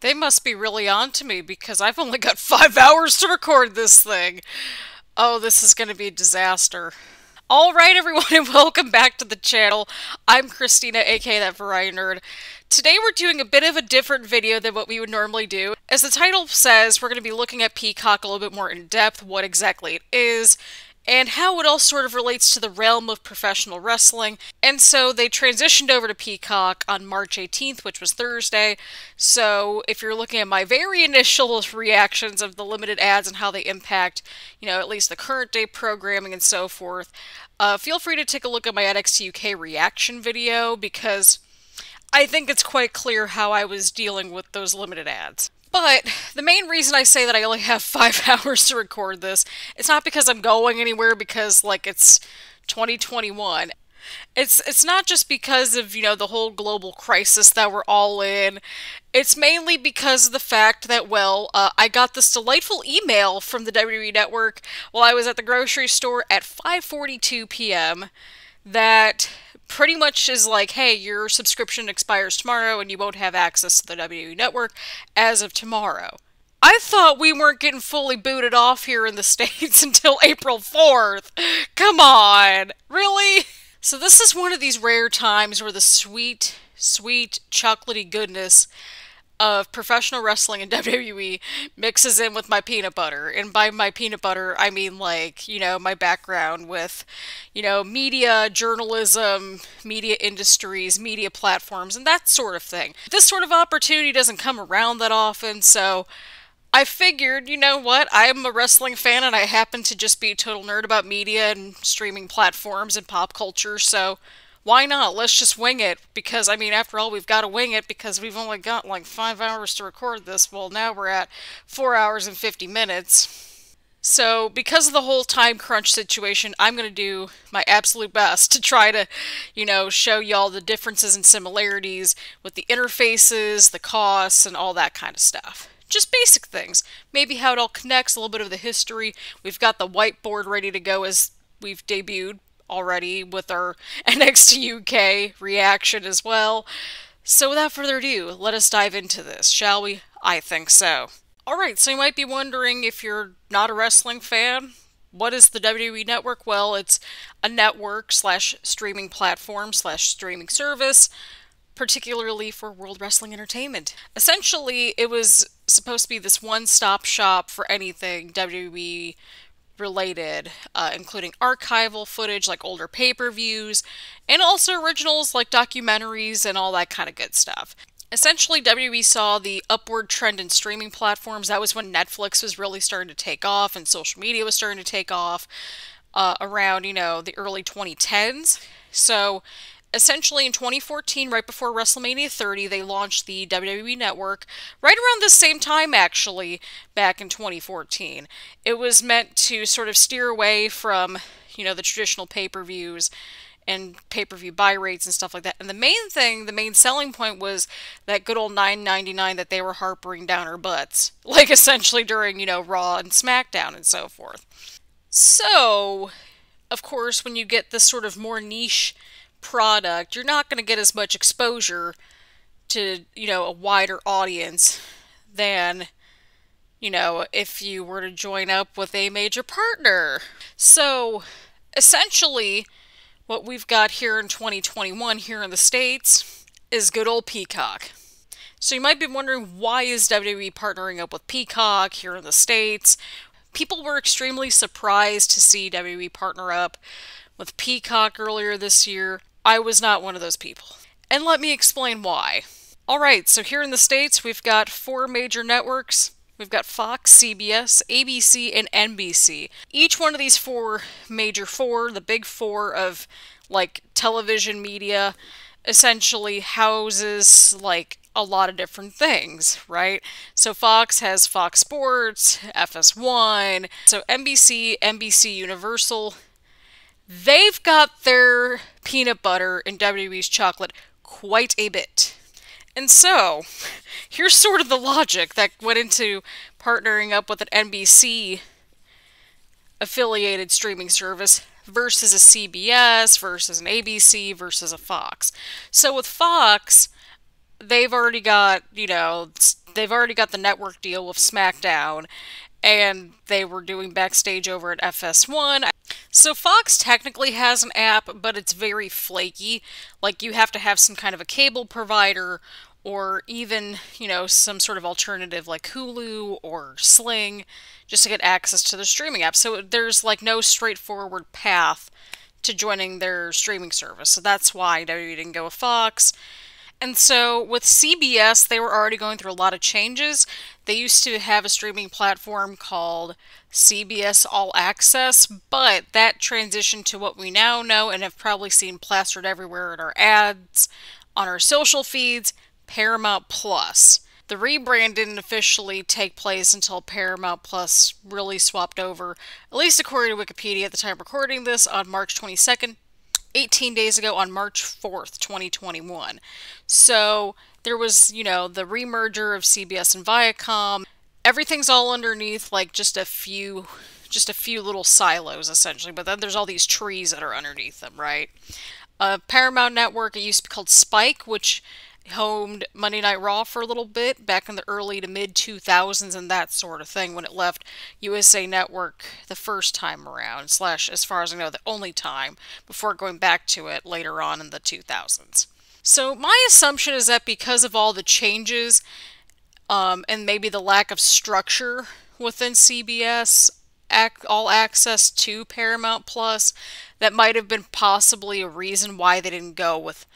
They must be really on to me because I've only got five hours to record this thing. Oh, this is going to be a disaster. All right, everyone, and welcome back to the channel. I'm Christina, aka That Variety Nerd. Today we're doing a bit of a different video than what we would normally do. As the title says, we're going to be looking at Peacock a little bit more in depth, what exactly it is, and how it all sort of relates to the realm of professional wrestling. And so they transitioned over to Peacock on March 18th, which was Thursday. So if you're looking at my very initial reactions of the limited ads and how they impact, you know, at least the current day programming and so forth, uh, feel free to take a look at my NXT UK reaction video because I think it's quite clear how I was dealing with those limited ads. But the main reason I say that I only have five hours to record this, it's not because I'm going anywhere because like it's 2021. It's it's not just because of, you know, the whole global crisis that we're all in. It's mainly because of the fact that, well, uh, I got this delightful email from the WWE Network while I was at the grocery store at 5:42 p.m. that pretty much is like, hey, your subscription expires tomorrow and you won't have access to the WWE network as of tomorrow. I thought we weren't getting fully booted off here in the States until April 4th. Come on. Really? So, this is one of these rare times where the sweet, sweet, chocolatey goodness of professional wrestling and WWE mixes in with my peanut butter. And by my peanut butter, I mean like, you know, my background with, you know, media, journalism, media industries, media platforms, and that sort of thing. This sort of opportunity doesn't come around that often, so I figured, you know what, I'm a wrestling fan and I happen to just be a total nerd about media and streaming platforms and pop culture, so why not? Let's just wing it. Because, I mean, after all, we've got to wing it because we've only got like five hours to record this. Well, now we're at four hours and 50 minutes. So, because of the whole time crunch situation, I'm going to do my absolute best to try to, you know, show y'all the differences and similarities with the interfaces, the costs, and all that kind of stuff. Just basic things. Maybe how it all connects, a little bit of the history. We've got the whiteboard ready to go as we've debuted already with our NXT UK reaction as well. So without further ado, let us dive into this, shall we? I think so. Alright, so you might be wondering if you're not a wrestling fan, what is the WWE Network? Well, it's a network slash streaming platform slash streaming service, particularly for World Wrestling Entertainment. Essentially, it was supposed to be this one stop shop for anything WWE related, uh, including archival footage like older pay per views, and also originals like documentaries and all that kind of good stuff. Essentially, WWE saw the upward trend in streaming platforms. That was when Netflix was really starting to take off and social media was starting to take off uh, around, you know, the early 2010s. So essentially in 2014, right before WrestleMania 30, they launched the WWE Network. Right around the same time, actually, back in 2014. It was meant to sort of steer away from, you know, the traditional pay per views and pay per view buy rates and stuff like that. And the main thing, the main selling point was that good old 9.99 that they were harping down our butts, like essentially during, you know, Raw and SmackDown and so forth. So, of course, when you get this sort of more niche product, you're not going to get as much exposure to, you know, a wider audience than, you know, if you were to join up with a major partner. So, essentially, what we've got here in 2021 here in the States is good old Peacock. So you might be wondering why is WWE partnering up with Peacock here in the States? People were extremely surprised to see WWE partner up with Peacock earlier this year. I was not one of those people. And let me explain why. Alright, so here in the States, we've got four major networks. We've got Fox, CBS, ABC, and NBC. Each one of these four major four, the big four of like television media, essentially houses like a lot of different things, right? So Fox has Fox Sports, FS1, so NBC, NBC Universal, They've got their peanut butter and WWE's chocolate quite a bit. And so, here's sort of the logic that went into partnering up with an NBC affiliated streaming service versus a CBS versus an ABC versus a Fox. So with Fox, they've already got, you know, they've already got the network deal with SmackDown, and they were doing backstage over at FS1. So Fox technically has an app, but it's very flaky. Like you have to have some kind of a cable provider or even, you know, some sort of alternative like Hulu or Sling just to get access to the streaming app. So there's like no straightforward path to joining their streaming service. So that's why WWE didn't go with Fox. And so with CBS, they were already going through a lot of changes. They used to have a streaming platform called CBS All Access, but that transitioned to what we now know and have probably seen plastered everywhere in our ads, on our social feeds, Paramount Plus. The rebrand didn't officially take place until Paramount Plus really swapped over, at least according to Wikipedia at the time recording this, on March 22nd, 18 days ago on March 4th, 2021. So there was, you know, the remerger of CBS and Viacom. Everything's all underneath like just a few just a few little silos essentially, but then there's all these trees that are underneath them, right? Uh, Paramount Network, it used to be called Spike, which homed Monday Night Raw for a little bit back in the early to mid 2000s and that sort of thing when it left USA Network the first time around, slash, as far as I know, the only time before going back to it later on in the 2000s. So, my assumption is that because of all the changes um, and maybe the lack of structure within CBS, all access to Paramount Plus, that might have been possibly a reason why they didn't go with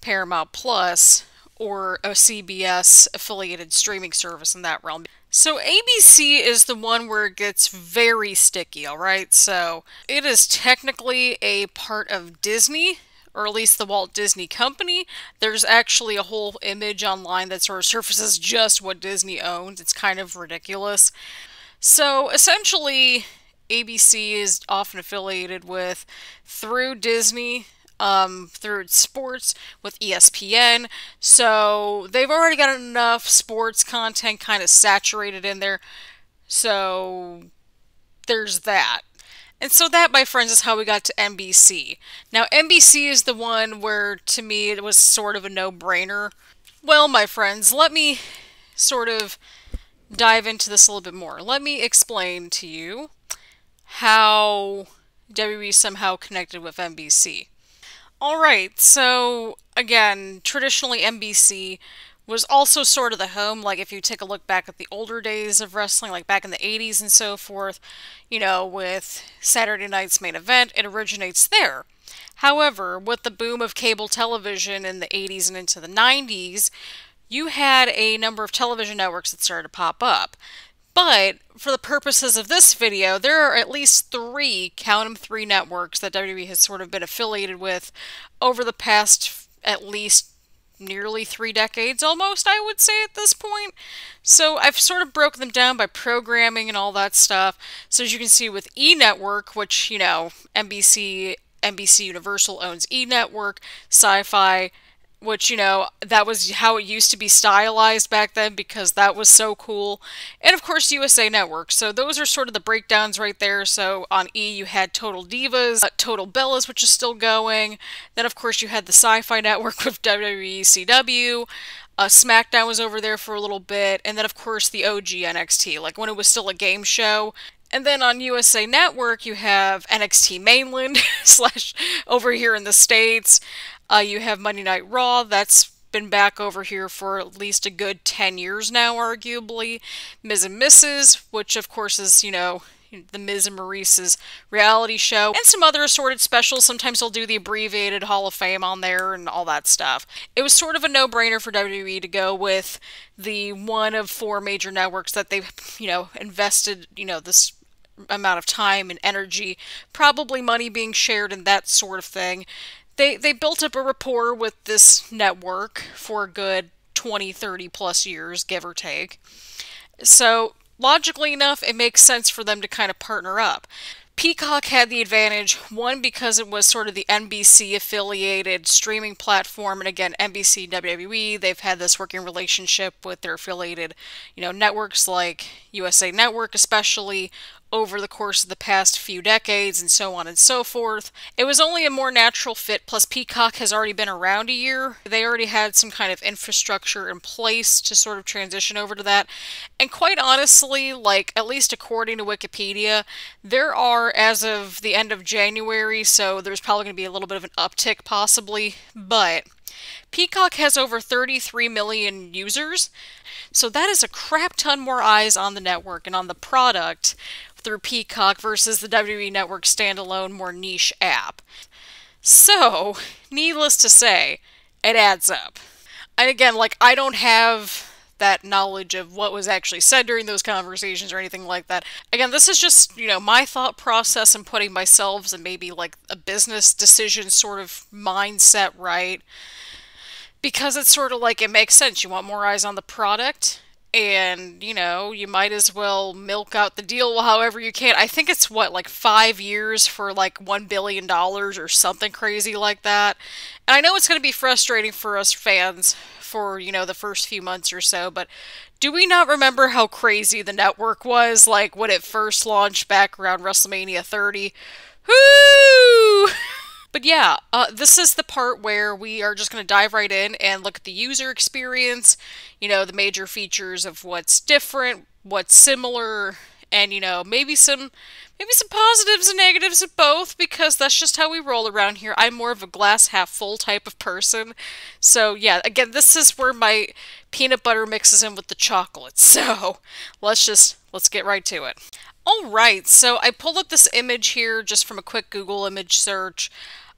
Paramount Plus or a CBS affiliated streaming service in that realm. So ABC is the one where it gets very sticky, all right? So it is technically a part of Disney, or at least the Walt Disney Company. There's actually a whole image online that sort of surfaces just what Disney owns. It's kind of ridiculous. So essentially, ABC is often affiliated with through Disney um, through sports with ESPN. So they've already got enough sports content kind of saturated in there. So there's that. And so that, my friends, is how we got to NBC. Now, NBC is the one where, to me, it was sort of a no-brainer. Well, my friends, let me sort of dive into this a little bit more. Let me explain to you how WWE somehow connected with NBC. All right, so again, traditionally NBC was also sort of the home. Like if you take a look back at the older days of wrestling, like back in the 80s and so forth, you know, with Saturday night's main event, it originates there. However, with the boom of cable television in the 80s and into the 90s, you had a number of television networks that started to pop up. But for the purposes of this video, there are at least three, count them three networks that WWE has sort of been affiliated with over the past at least nearly three decades almost, I would say at this point. So I've sort of broken them down by programming and all that stuff. So as you can see with E Network, which, you know, NBC, NBC Universal owns E Network, Sci-Fi, which you know that was how it used to be stylized back then because that was so cool. And of course usa network. So those are sort of the breakdowns right there. So on e you had total divas uh, total bellas which is still going. Then of course you had the sci-fi network with wwecw uh, SmackDown was over there for a little bit, and then of course the OG NXT, like when it was still a game show. And then on USA Network, you have NXT Mainland slash over here in the States. Uh, you have Monday Night Raw, that's been back over here for at least a good 10 years now, arguably. Miz and Mrs., which of course is, you know, the Miz and Maryse's reality show, and some other assorted specials. Sometimes they'll do the abbreviated Hall of Fame on there and all that stuff. It was sort of a no-brainer for WWE to go with the one of four major networks that they've, you know, invested, you know, this amount of time and energy, probably money being shared and that sort of thing they they built up a rapport with this network for a good 20 30 plus years give or take. So logically enough it makes sense for them to kind of partner up. Peacock had the advantage, one, because it was sort of the NBC affiliated streaming platform, and again, NBC, WWE, they've had this working relationship with their affiliated, you know, networks like USA Network, especially, over the course of the past few decades and so on and so forth. It was only a more natural fit, plus Peacock has already been around a year. They already had some kind of infrastructure in place to sort of transition over to that. And quite honestly, like, at least according to Wikipedia, there are, as of the end of January, so there's probably going to be a little bit of an uptick possibly, but Peacock has over 33 million users, so that is a crap ton more eyes on the network and on the product through Peacock versus the WWE Network standalone, more niche app. So, needless to say, it adds up. And again, like, I don't have that knowledge of what was actually said during those conversations or anything like that. Again, this is just, you know, my thought process and putting myself and maybe like a business decision sort of mindset right. Because it's sort of like it makes sense. You want more eyes on the product and you know you might as well milk out the deal however you can. I think it's what like five years for like one billion dollars or something crazy like that. And i know it's going to be frustrating for us fans for you know the first few months or so but do we not remember how crazy the network was like when it first launched back around wrestlemania 30 Whoo! But yeah, uh, this is the part where we are just going to dive right in and look at the user experience, you know, the major features of what's different, what's similar, and you know, maybe some maybe some positives and negatives of both because that's just how we roll around here. I'm more of a glass half full type of person. So, yeah, again, this is where my peanut butter mixes in with the chocolate. So, let's just let's get right to it. All right, so I pulled up this image here just from a quick Google image search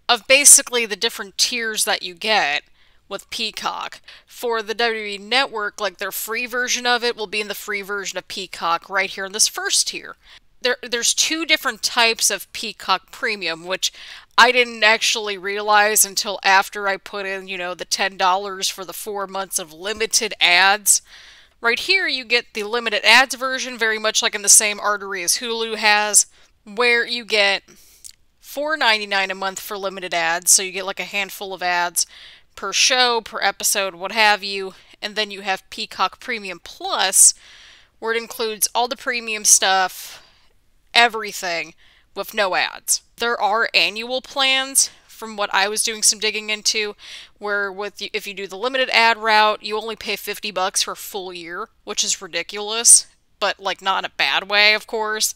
of basically the different tiers that you get with Peacock. For the WWE Network, like their free version of it will be in the free version of Peacock right here in this first tier. There, there's two different types of Peacock Premium, which I didn't actually realize until after I put in, you know, the $10 for the four months of limited ads. Right here, you get the limited ads version, very much like in the same artery as Hulu has, where you get $4.99 a month for limited ads, so you get like a handful of ads per show, per episode, what have you. And then you have Peacock Premium Plus, where it includes all the premium stuff, everything, with no ads. There are annual plans from what I was doing some digging into, where with if you do the limited ad route, you only pay 50 bucks for a full year, which is ridiculous but like not in a bad way, of course.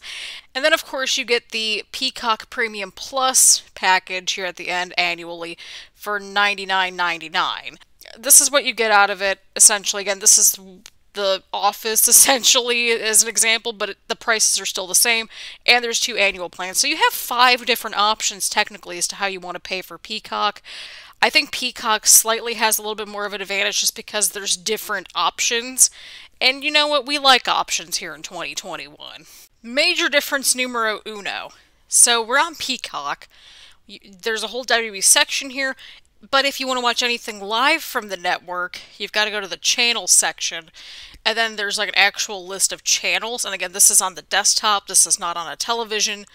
And then, of course, you get the Peacock Premium Plus package here at the end annually for $99.99. This is what you get out of it, essentially. Again, this is the office essentially as an example but the prices are still the same and there's two annual plans so you have five different options technically as to how you want to pay for peacock i think peacock slightly has a little bit more of an advantage just because there's different options and you know what? We like options here in 2021. Major difference numero uno. So we're on Peacock. There's a whole WWE section here, but if you want to watch anything live from the network, you've got to go to the channel section. And then there's like an actual list of channels. And again, this is on the desktop. This is not on a television.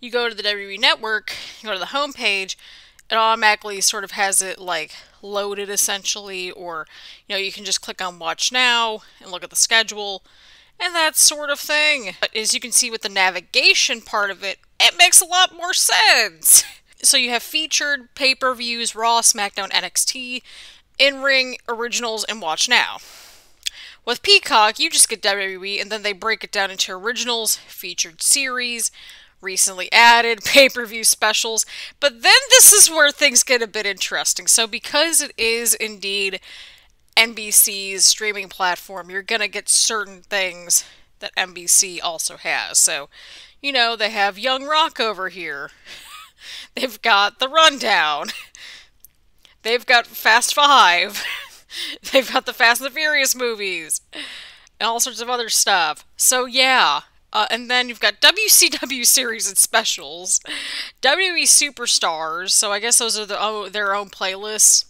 You go to the WWE network, you go to the home page, it automatically sort of has it like loaded essentially or you know you can just click on watch now and look at the schedule and that sort of thing. But as you can see with the navigation part of it it makes a lot more sense. So you have featured pay-per-views raw smackdown nxt in-ring originals and watch now. With peacock you just get wwe and then they break it down into originals featured series recently added, pay per view specials. But then this is where things get a bit interesting. So, because it is indeed NBC's streaming platform, you're going to get certain things that NBC also has. So, you know, they have Young Rock over here, they've got The Rundown, they've got Fast Five, they've got the Fast and the Furious movies. And all sorts of other stuff. So, yeah, uh, and then you've got WCW series and specials, WWE Superstars, so I guess those are the, oh, their own playlists.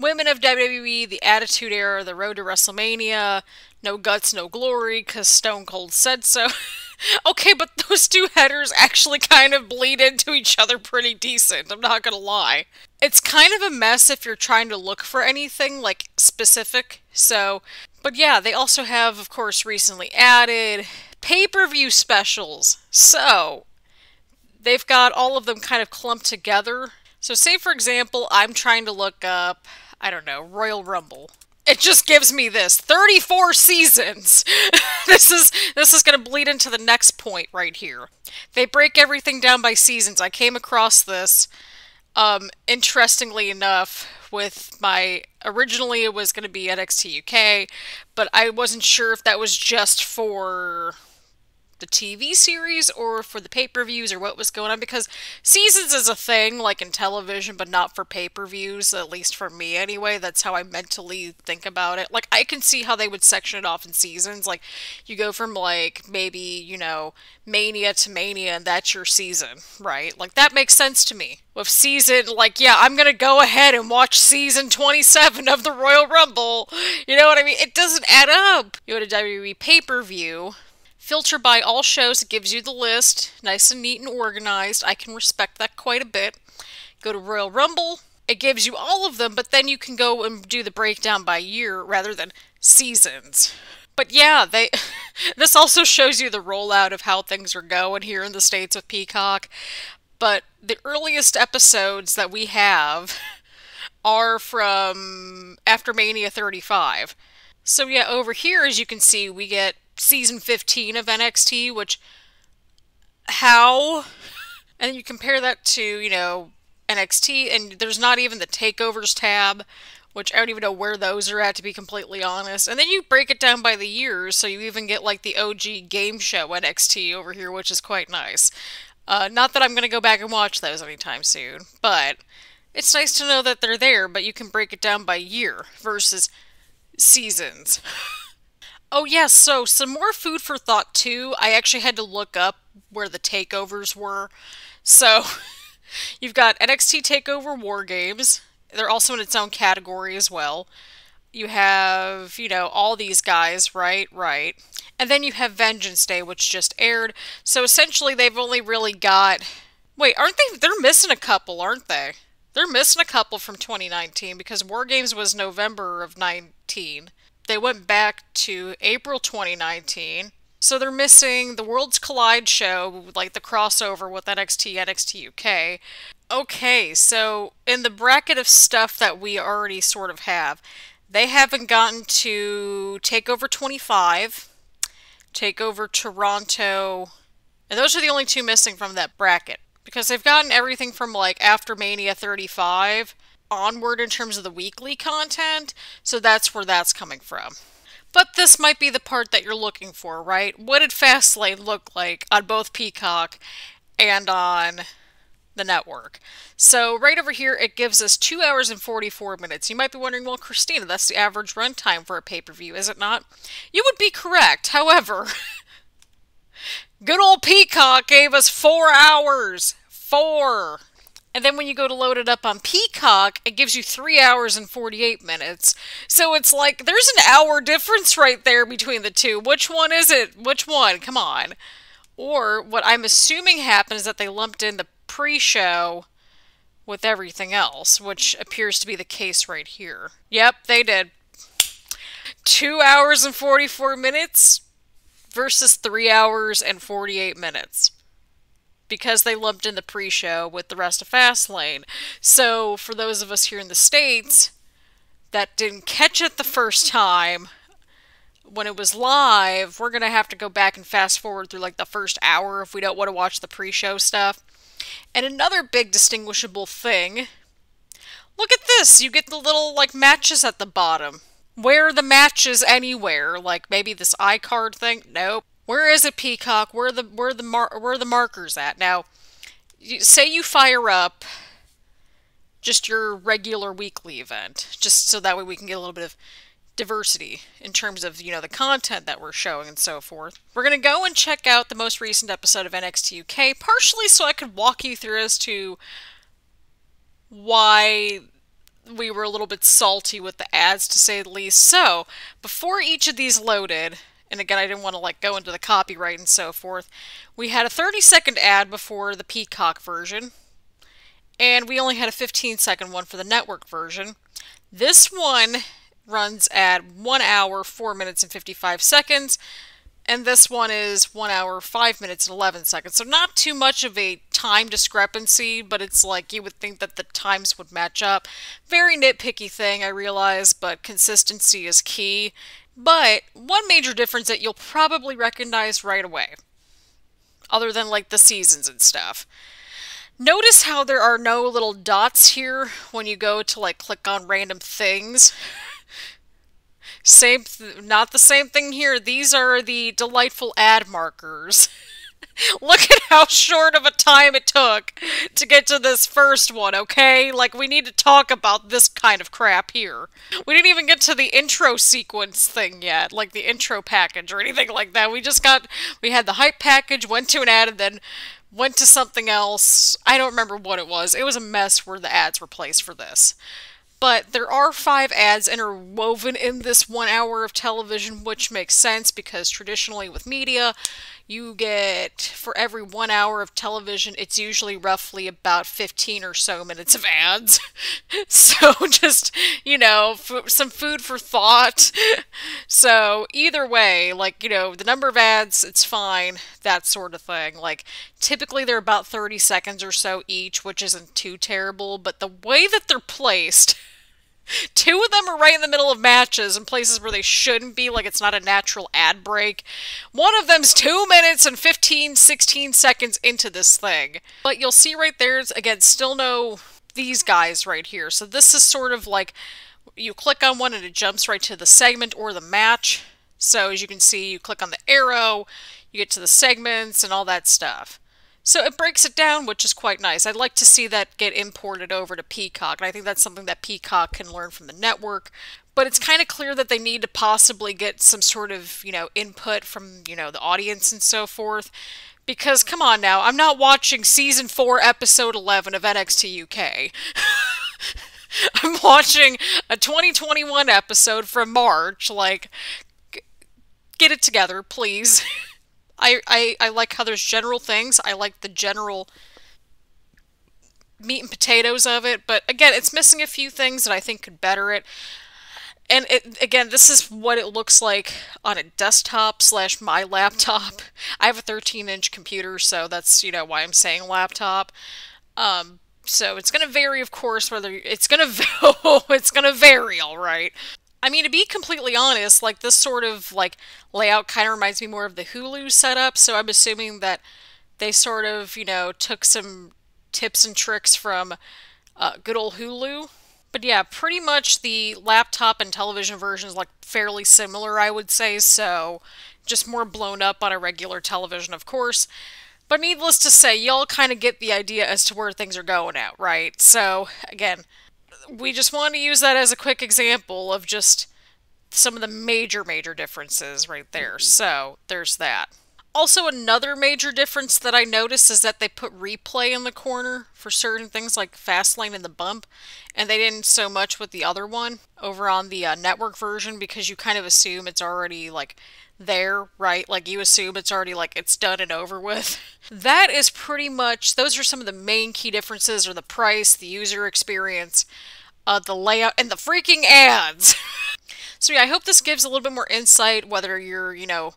Women of WWE, The Attitude Era, The Road to WrestleMania, No Guts, No Glory, because Stone Cold said so. okay, but those two headers actually kind of bleed into each other pretty decent, I'm not gonna lie. It's kind of a mess if you're trying to look for anything, like, specific, so... But yeah, they also have, of course, recently added, Pay per view specials. So, they've got all of them kind of clumped together. So, say for example, I'm trying to look up, I don't know, Royal Rumble. It just gives me this 34 seasons. this is this is going to bleed into the next point right here. They break everything down by seasons. I came across this um, interestingly enough with my originally it was going to be NXT UK, but I wasn't sure if that was just for the TV series or for the pay-per-views or what was going on? Because seasons is a thing like in television but not for pay-per-views at least for me anyway. That's how I mentally think about it. Like I can see how they would section it off in seasons. Like you go from like maybe you know mania to mania and that's your season right? Like that makes sense to me. With season like yeah I'm gonna go ahead and watch season 27 of the Royal Rumble. You know what I mean? It doesn't add up. You go to WWE pay-per-view Filter by all shows, it gives you the list, nice and neat and organized. I can respect that quite a bit. Go to Royal Rumble, it gives you all of them, but then you can go and do the breakdown by year rather than seasons. But yeah, they this also shows you the rollout of how things are going here in the States with Peacock. But the earliest episodes that we have are from after Mania 35. So yeah, over here, as you can see, we get season 15 of NXT, which how and you compare that to, you know, NXT and there's not even the takeovers tab, which I don't even know where those are at to be completely honest. And then you break it down by the years, so you even get like the OG game show NXT over here, which is quite nice. Uh, not that I'm going to go back and watch those anytime soon, but it's nice to know that they're there, but you can break it down by year versus seasons. Oh, yes, yeah, so some more food for thought, too. I actually had to look up where the takeovers were. So, you've got NXT TakeOver War Games. They're also in its own category as well. You have, you know, all these guys, right? Right. And then you have Vengeance Day, which just aired. So essentially, they've only really got. Wait, aren't they? They're missing a couple, aren't they? They're missing a couple from 2019 because War Games was November of 19 they went back to April 2019. So they're missing the Worlds Collide show, like the crossover with NXT, NXT UK. Okay, so in the bracket of stuff that we already sort of have, they haven't gotten to Takeover 25, Takeover Toronto, and those are the only two missing from that bracket. Because they've gotten everything from like after Mania 35 onward in terms of the weekly content, so that's where that's coming from. But this might be the part that you're looking for, right? What did Fastlane look like on both Peacock and on the network? So right over here, it gives us 2 hours and 44 minutes. You might be wondering, well, Christina, that's the average runtime for a pay-per-view, is it not? You would be correct. However, good old Peacock gave us 4 hours. 4! And then when you go to load it up on Peacock, it gives you 3 hours and 48 minutes. So it's like, there's an hour difference right there between the two. Which one is it? Which one? Come on. Or what I'm assuming happened is that they lumped in the pre-show with everything else, which appears to be the case right here. Yep, they did. 2 hours and 44 minutes versus 3 hours and 48 minutes because they lumped in the pre-show with the rest of Fastlane. So for those of us here in the States that didn't catch it the first time when it was live, we're going to have to go back and fast forward through like the first hour if we don't want to watch the pre-show stuff. And another big distinguishable thing, look at this, you get the little like matches at the bottom. Where are the matches anywhere? Like maybe this iCard thing? Nope. Where is it, Peacock? Where the where the mar where are the markers at? Now, you, say you fire up just your regular weekly event, just so that way we can get a little bit of diversity in terms of you know the content that we're showing and so forth. We're gonna go and check out the most recent episode of NXT UK, partially so I could walk you through as to why we were a little bit salty with the ads to say the least. So, before each of these loaded, and again, I didn't want to like go into the copyright and so forth. We had a 30 second ad before the Peacock version, and we only had a 15 second one for the network version. This one runs at 1 hour, 4 minutes, and 55 seconds, and this one is 1 hour 5 minutes and 11 seconds. So not too much of a time discrepancy, but it's like you would think that the times would match up. Very nitpicky thing, I realize, but consistency is key. But one major difference that you'll probably recognize right away, other than like the seasons and stuff. Notice how there are no little dots here when you go to like click on random things. Same, not the same thing here. These are the delightful ad markers. Look at how short of a time it took to get to this first one, okay? Like, we need to talk about this kind of crap here. We didn't even get to the intro sequence thing yet, like the intro package or anything like that. We just got, we had the hype package, went to an ad, and then went to something else. I don't remember what it was. It was a mess where the ads were placed for this. But there are five ads interwoven in this one hour of television, which makes sense because traditionally with media, you get for every one hour of television, it's usually roughly about 15 or so minutes of ads. so just, you know, some food for thought. so either way, like, you know, the number of ads, it's fine, that sort of thing. Like, typically they're about 30 seconds or so each, which isn't too terrible, but the way that they're placed. Two of them are right in the middle of matches in places where they shouldn't be, like it's not a natural ad break. One of them's 2 minutes and 15, 16 seconds into this thing. But you'll see right there's, again, still no these guys right here. So this is sort of like you click on one and it jumps right to the segment or the match. So as you can see, you click on the arrow, you get to the segments and all that stuff. So it breaks it down, which is quite nice. I'd like to see that get imported over to Peacock, and I think that's something that Peacock can learn from the network. But it's kind of clear that they need to possibly get some sort of, you know, input from, you know, the audience and so forth. Because, come on now, I'm not watching season 4, episode 11 of NXT UK. I'm watching a 2021 episode from March. Like, get it together, please. I, I, I like how there's general things. I like the general meat and potatoes of it, but again, it's missing a few things that I think could better it. And it, again, this is what it looks like on a desktop slash my laptop. I have a 13 inch computer, so that's, you know, why I'm saying laptop. Um, so it's going to vary, of course, whether it's going to, it's going to vary, all right. I mean, to be completely honest, like this sort of like layout kind of reminds me more of the Hulu setup. So I'm assuming that they sort of, you know, took some tips and tricks from uh, good old Hulu. But yeah, pretty much the laptop and television version is like fairly similar, I would say. So just more blown up on a regular television, of course. But needless to say, y'all kind of get the idea as to where things are going at, right? So again, we just want to use that as a quick example of just some of the major, major differences right there. So there's that. Also, another major difference that I noticed is that they put replay in the corner for certain things like Fastlane and the Bump, and they didn't so much with the other one over on the uh, network version because you kind of assume it's already like there, right? Like you assume it's already like it's done and over with. that is pretty much, those are some of the main key differences are the price, the user experience, uh, the layout, and the freaking ads. so yeah, I hope this gives a little bit more insight whether you're, you know,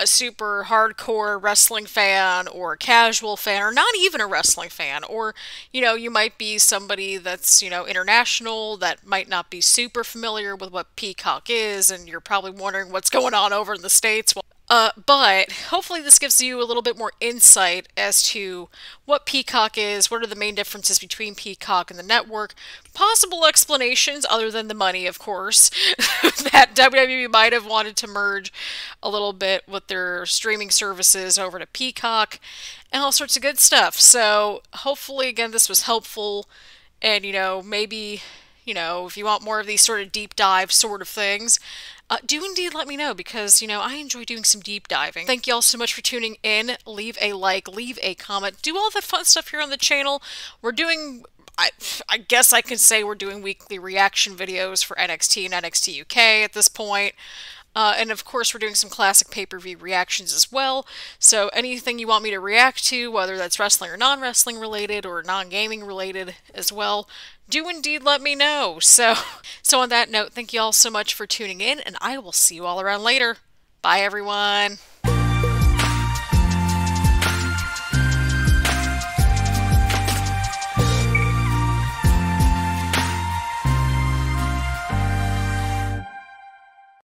a super hardcore wrestling fan or a casual fan or not even a wrestling fan or you know you might be somebody that's you know international that might not be super familiar with what peacock is and you're probably wondering what's going on over in the states. Well uh, but hopefully this gives you a little bit more insight as to what Peacock is, what are the main differences between Peacock and the network, possible explanations other than the money, of course, that WWE might have wanted to merge a little bit with their streaming services over to Peacock, and all sorts of good stuff. So hopefully, again, this was helpful, and you know, maybe you know, if you want more of these sort of deep dive sort of things, uh, do indeed let me know because, you know, I enjoy doing some deep diving. Thank you all so much for tuning in. Leave a like, leave a comment, do all the fun stuff here on the channel. We're doing I, I, guess I can say we're doing weekly reaction videos for NXT and NXT UK at this point. Uh, and of course, we're doing some classic pay per view reactions as well. So, anything you want me to react to, whether that's wrestling or non wrestling related or non gaming related as well, do indeed let me know. So, so on that note, thank you all so much for tuning in, and I will see you all around later. Bye, everyone.